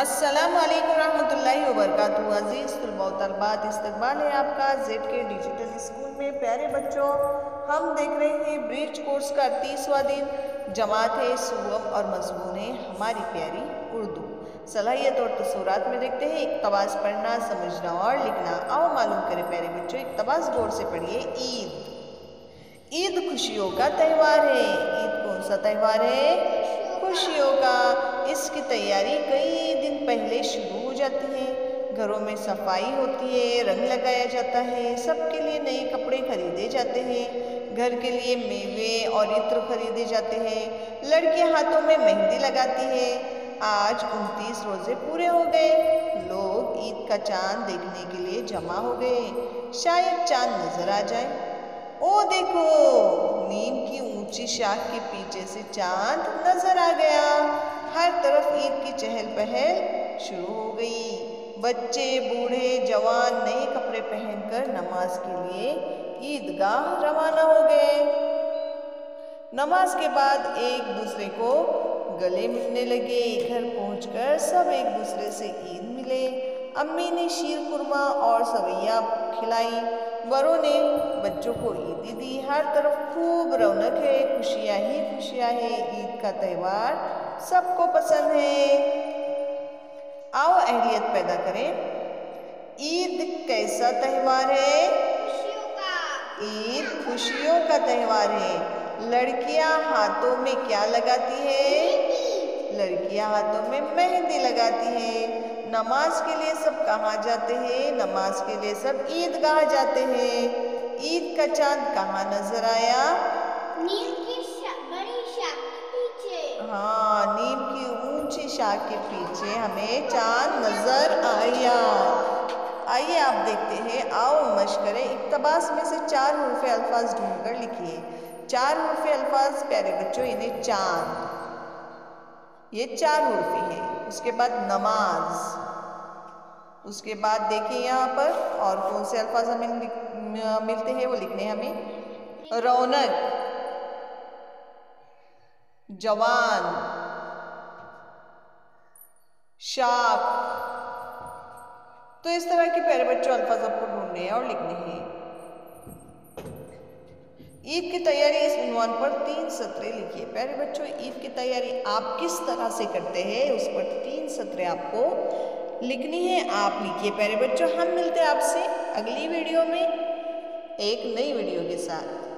अस्सलाम वालेकुम रहमतुल्लाहि व बरकातुहू अज़ीज़ तलबा तलबात इस्तकबाल है आपका जेड के डिजिटल स्कूल में। प्यारे बच्चों, हम देख रहे हैं ब्रिज कोर्स का तीसवा दिन। जमात है, सुगम और मजमून है हमारी प्यारी उर्दू। सलाहियत और तसुरात में देखते हैं। इकतबास पढ़ना, समझना और लिखना। आओ मालूम करें प्यारे बच्चों, इकतबास गौर से पढ़िए ईद। ईद खुशियों का त्यौहार है। ईद कौन सा त्यौहार है? खुशियों का। इसकी तैयारी कई पहले शुरू हो जाती है। घरों में सफ़ाई होती है, रंग लगाया जाता है, सबके लिए नए कपड़े खरीदे जाते हैं। घर के लिए मेवे और इत्र खरीदे जाते हैं। लड़कियाँ हाथों में मेहंदी लगाती है। आज उनतीस रोज़े पूरे हो गए। लोग ईद का चाँद देखने के लिए जमा हो गए। शायद चाँद नज़र आ जाए। ओ देखो! नीम की ऊँची शाख के पीछे से चाँद नज़र आ गया। हर तरफ़ ईद की चहल पहल शुरू हो गई। बच्चे, बूढ़े, जवान नए कपड़े पहनकर नमाज़ के लिए ईदगाह रवाना हो गए। नमाज़ के बाद एक दूसरे को गले मिलने लगे। घर पहुंचकर सब एक दूसरे से ईद मिले। अम्मी ने शीर कुरमा और सवैया खिलाई। बड़ों ने बच्चों को ईदी दी। हर तरफ़ खूब रौनक है, खुशियाँ ही खुशियाँ है। ईद का त्यौहार सबको पसंद है। आओ अहलियत पैदा करें। ईद कैसा त्यौहार है? ईद खुशियों का त्यौहार है। लड़कियाँ हाथों में क्या लगाती है? लड़कियाँ हाथों में मेहंदी लगाती है। नमाज़ के लिए सब कहाँ जाते हैं नमाज़ के लिए सब ईद ईदगाह जाते हैं। ईद का चाँद कहाँ नज़र आया? नीम की बड़ी शाख के पीछे। हाँ नीम की ऊँची शाख के पीछे हमें चाँद नज़र आया। आइए आप देखते हैं आओ मश करें इकतबास में से चार हरफ अल्फाज ढूंढकर लिखिए। चार हरफ अल्फाज प्यारे बच्चों इन्हें चाँद। ये चार उर्फी है। उसके बाद नमाज़। उसके बाद देखिए यहाँ पर और कौन से अल्फाज हमें मिलते हैं वो लिखने हमें। रौनक। जवान। शाख तो इस तरह के प्यारे बच्चों अल्फाज आपको ढूँढने हैं और लिखने हैं। ईद की तैयारी इस उन्वान पर तीन सत्रे लिखिए। प्यारे बच्चों ईद की तैयारी आप किस तरह से करते हैं, उस पर तीन सत्रे आपको लिखनी है, आप लिखिए। प्यारे बच्चों, हम मिलते हैं आपसे अगली वीडियो में, एक नई वीडियो के साथ।